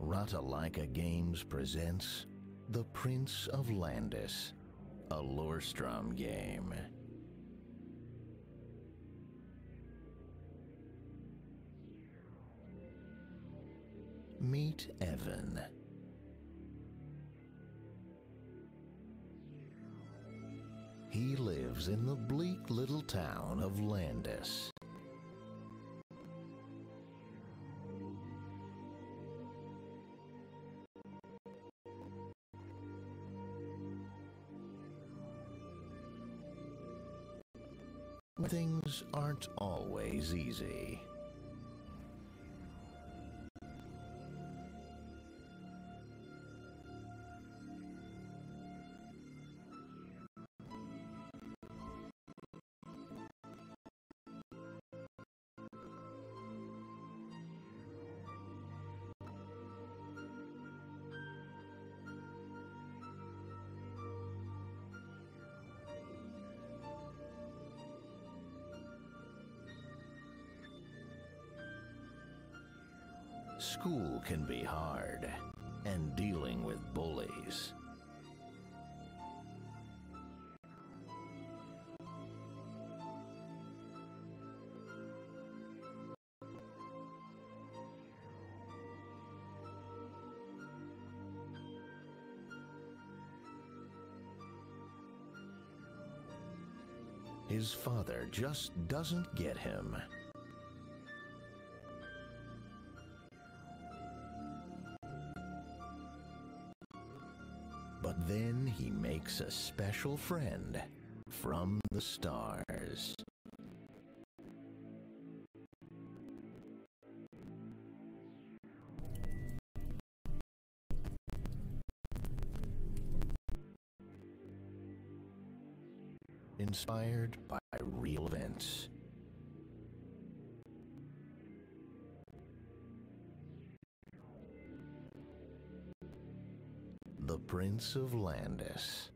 Ratalaika Games presents The Prince of Landis, a Lorstrom game. Meet Evan. He lives in the bleak little town of Landis. Things aren't always easy. School can be hard, and dealing with bullies. His father just doesn't get him. But then he makes a special friend from the stars. Inspired by real events. The Prince of Landis.